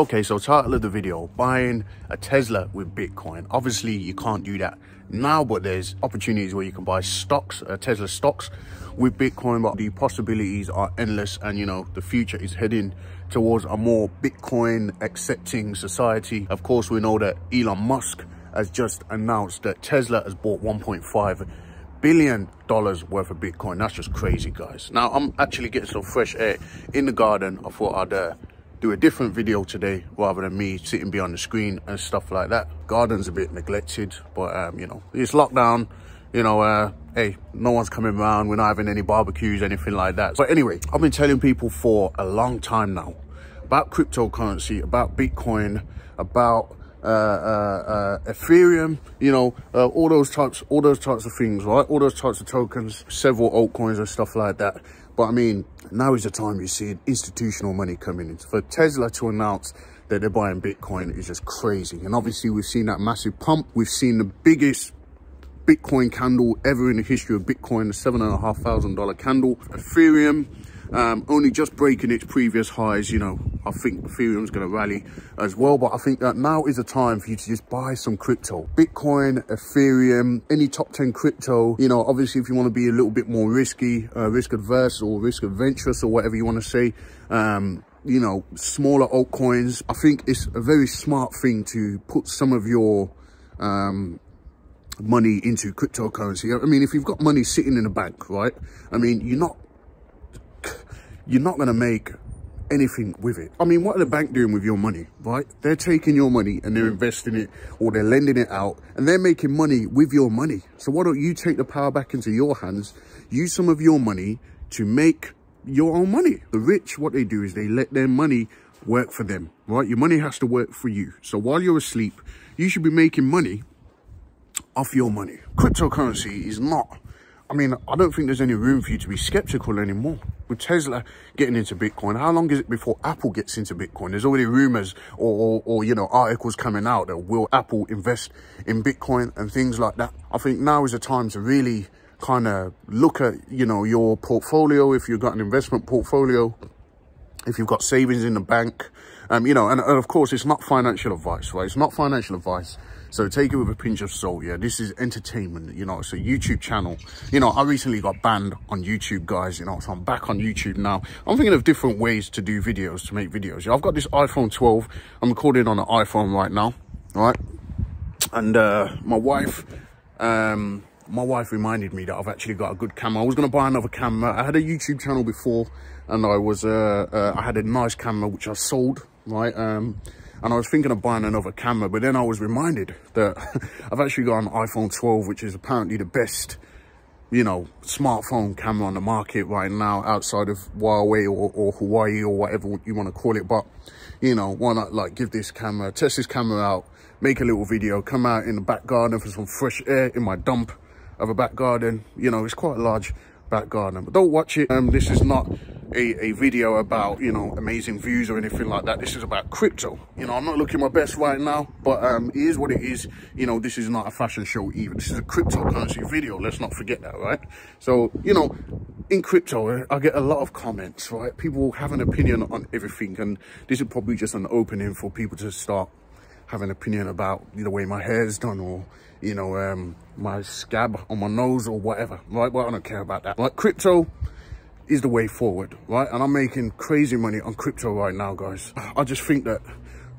Okay, so title of the video, buying a Tesla with Bitcoin. Obviously, you can't do that now, but there's opportunities where you can buy stocks, uh, Tesla stocks with Bitcoin, but the possibilities are endless. And, you know, the future is heading towards a more Bitcoin accepting society. Of course, we know that Elon Musk has just announced that Tesla has bought 1.5 billion dollars worth of Bitcoin. That's just crazy, guys. Now, I'm actually getting some fresh air in the garden. I thought I'd uh, do a different video today rather than me sitting behind the screen and stuff like that. Garden's a bit neglected, but um, you know, it's lockdown. You know, uh, hey, no one's coming around. We're not having any barbecues, anything like that. But anyway, I've been telling people for a long time now about cryptocurrency, about Bitcoin, about uh, uh, uh, Ethereum, you know, uh, all those types, all those types of things, right? All those types of tokens, several altcoins and stuff like that. But I mean, now is the time you see institutional money coming in. For Tesla to announce that they're buying Bitcoin is just crazy. And obviously we've seen that massive pump. We've seen the biggest Bitcoin candle ever in the history of Bitcoin, the seven and a half thousand dollar candle. Ethereum, um, only just breaking its previous highs, you know, I think Ethereum's going to rally as well. But I think that now is the time for you to just buy some crypto. Bitcoin, Ethereum, any top 10 crypto. You know, obviously, if you want to be a little bit more risky, uh, risk adverse or risk adventurous or whatever you want to say, um, you know, smaller altcoins. I think it's a very smart thing to put some of your um, money into cryptocurrency. I mean, if you've got money sitting in a bank, right? I mean, you're not you're not going to make anything with it. I mean, what are the bank doing with your money, right? They're taking your money and they're investing it or they're lending it out and they're making money with your money. So why don't you take the power back into your hands, use some of your money to make your own money. The rich, what they do is they let their money work for them, right? Your money has to work for you. So while you're asleep, you should be making money off your money. Cryptocurrency is not I mean, I don't think there's any room for you to be skeptical anymore. With Tesla getting into Bitcoin, how long is it before Apple gets into Bitcoin? There's already rumors or, or, or, you know, articles coming out that will Apple invest in Bitcoin and things like that. I think now is the time to really kind of look at, you know, your portfolio. If you've got an investment portfolio, if you've got savings in the bank, um, you know, and, and of course, it's not financial advice, right? It's not financial advice. So take it with a pinch of salt, yeah? This is entertainment, you know, it's a YouTube channel. You know, I recently got banned on YouTube, guys, you know, so I'm back on YouTube now. I'm thinking of different ways to do videos, to make videos. Yeah, I've got this iPhone 12. I'm recording on an iPhone right now, right? And uh, my wife, um, my wife reminded me that I've actually got a good camera. I was going to buy another camera. I had a YouTube channel before and I was, uh, uh, I had a nice camera which I sold, right? Um, and I was thinking of buying another camera, but then I was reminded that I've actually got an iPhone 12, which is apparently the best, you know, smartphone camera on the market right now outside of Huawei or, or Hawaii or whatever you want to call it. But, you know, why not like give this camera, test this camera out, make a little video, come out in the back garden for some fresh air in my dump of a back garden. You know, it's quite a large back garden, but don't watch it. Um, this is not a, a video about, you know, amazing views or anything like that. This is about crypto. You know, I'm not looking my best right now, but um, it is what it is. You know, this is not a fashion show either. This is a cryptocurrency video. Let's not forget that, right? So, you know, in crypto, I get a lot of comments, right? People have an opinion on everything. And this is probably just an opening for people to start having an opinion about the way my hair's done or, you know, um, my scab on my nose or whatever, right? Well, I don't care about that. Like crypto, is the way forward, right? And I'm making crazy money on crypto right now, guys. I just think that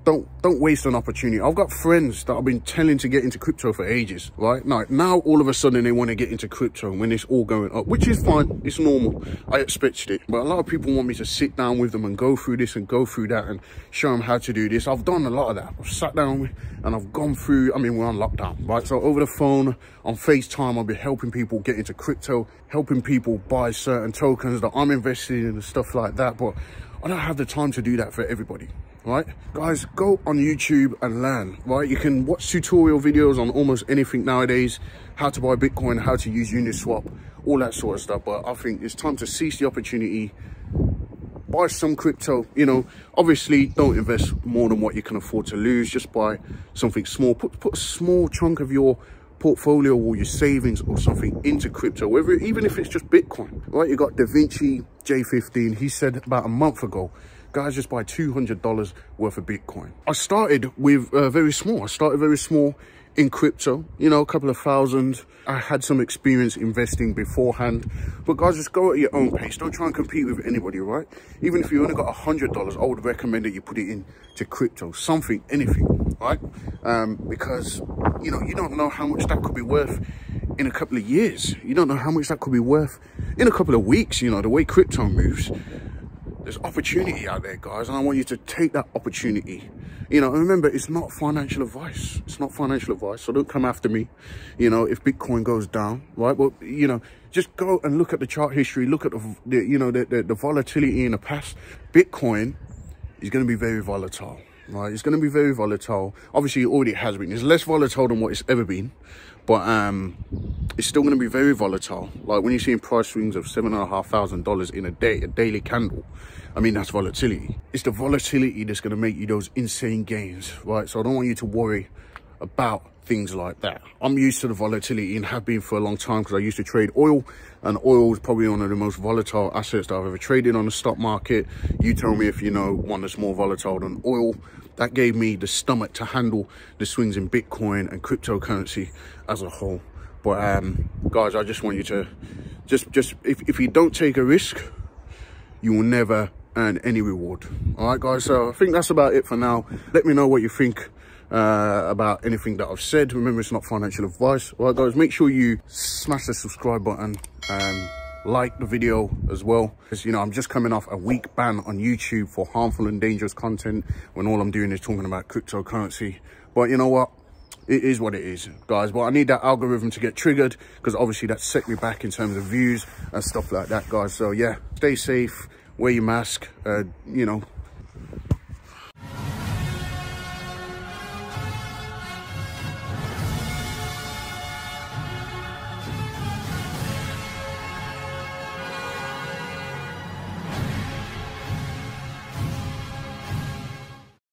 don't don't waste an opportunity. I've got friends that i've been telling to get into crypto for ages right? Now now all of a sudden they want to get into crypto when it's all going up which is fine it's normal. I expected it. But a lot of people want me to sit down with them and go through this and go through that and show them how to do this. I've done a lot of that. I've sat down and i've gone through i mean we're on lockdown right? So over the phone on facetime i'll be helping people get into crypto helping people buy certain tokens that i'm invested in and stuff like that. But i don't have the time to do that for everybody right? Guys go on youtube and learn right? You can watch tutorial videos on almost anything nowadays. How to buy bitcoin how to use uniswap all that sort of stuff. But i think it's time to seize the opportunity buy some crypto you know? Obviously don't invest more than what you can afford to lose. Just buy something small. Put put a small chunk of your portfolio or your savings or something into crypto whether even if it's just bitcoin right? You got da vinci j15 he said about a month ago guys just buy $200 worth of Bitcoin. I started with uh, very small. I started very small in crypto, you know, a couple of thousand. I had some experience investing beforehand, but guys, just go at your own pace. Don't try and compete with anybody, right? Even if you only got a hundred dollars, I would recommend that you put it into crypto, something, anything, right? Um, because, you know, you don't know how much that could be worth in a couple of years. You don't know how much that could be worth in a couple of weeks, you know, the way crypto moves there's opportunity out there, guys, and I want you to take that opportunity. You know, remember, it's not financial advice. It's not financial advice, so don't come after me. You know, if Bitcoin goes down, right? Well, you know, just go and look at the chart history, look at the, the you know, the, the, the volatility in the past. Bitcoin is going to be very volatile, right? It's going to be very volatile. Obviously, it already has been. It's less volatile than what it's ever been but um it's still going to be very volatile like when you're seeing price swings of seven and a half thousand dollars in a day a daily candle i mean that's volatility it's the volatility that's going to make you those insane gains right so i don't want you to worry about things like that i'm used to the volatility and have been for a long time because i used to trade oil and oil is probably one of the most volatile assets that i've ever traded on the stock market you tell me if you know one that's more volatile than oil that gave me the stomach to handle the swings in Bitcoin and cryptocurrency as a whole. But um, guys, I just want you to just, just if, if you don't take a risk, you will never earn any reward. All right, guys. So I think that's about it for now. Let me know what you think uh, about anything that I've said. Remember, it's not financial advice. All right, guys, make sure you smash the subscribe button. and like the video as well because you know i'm just coming off a week ban on youtube for harmful and dangerous content when all i'm doing is talking about cryptocurrency but you know what it is what it is guys but i need that algorithm to get triggered because obviously that set me back in terms of views and stuff like that guys so yeah stay safe wear your mask uh, you know